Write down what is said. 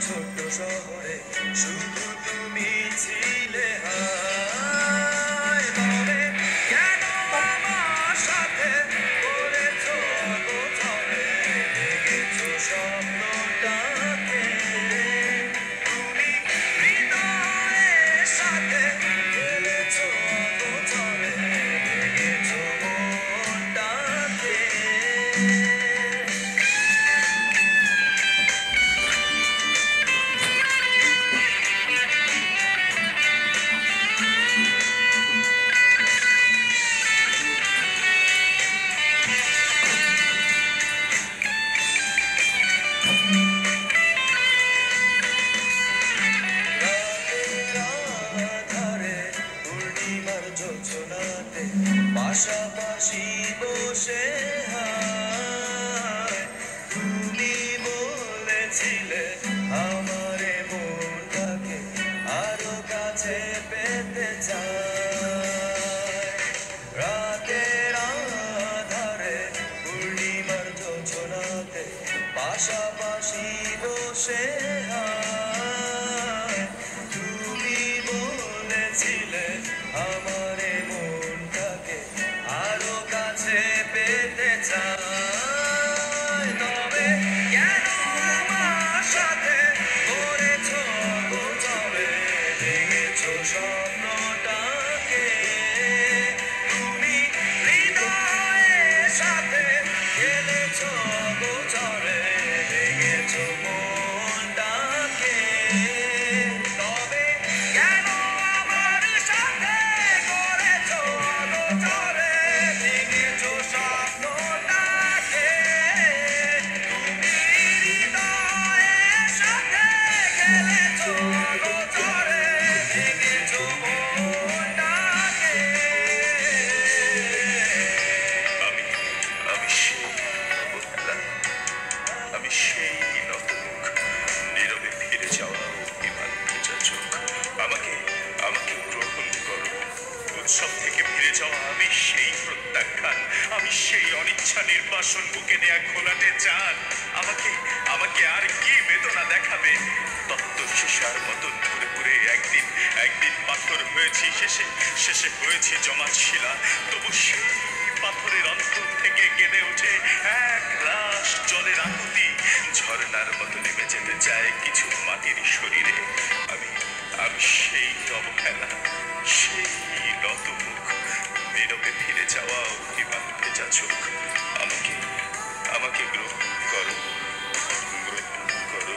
ছোট্ট শহরে শুধু তুমি ছিলে হায়। বলেছিলে আমারে মনটাকে কাছে পেতে রাতের পাশাপাশি বসে হায় 저고 저래 সেই নতমুখ নীরবে ফিরে যাওয়া অভিমান ভেজা চোখ। আমাকে আমাকে গ্রহণ করো। উৎসব থেকে ফিরে যাওয়া আমি সেই প্রত্যাখ্যান। আমি সেই অনিচ্ছা নির্বাসন বুকে নেয়া ঘোলাটে চান আমাকে আমাকে আর কি বেদনা দেখাবে? তত্ত্ব শেষার মতন ঘুরে ঘুরে একদিন একদিন পাথর হয়েছি শেষে। শেষে হয়েছি জমাট শিলা। তবু সেই ঝর্ণার মতো নেমে যেতে চায় কিছু মাটির শরীরে। আমি আমি সেই তব খেলা সেই রত মুখ নীরবে ফিরে যাওয়া অভিমান ভেজা চোখ। আমাকে আমাকে গ্রহণ করো। গ্রহণ করো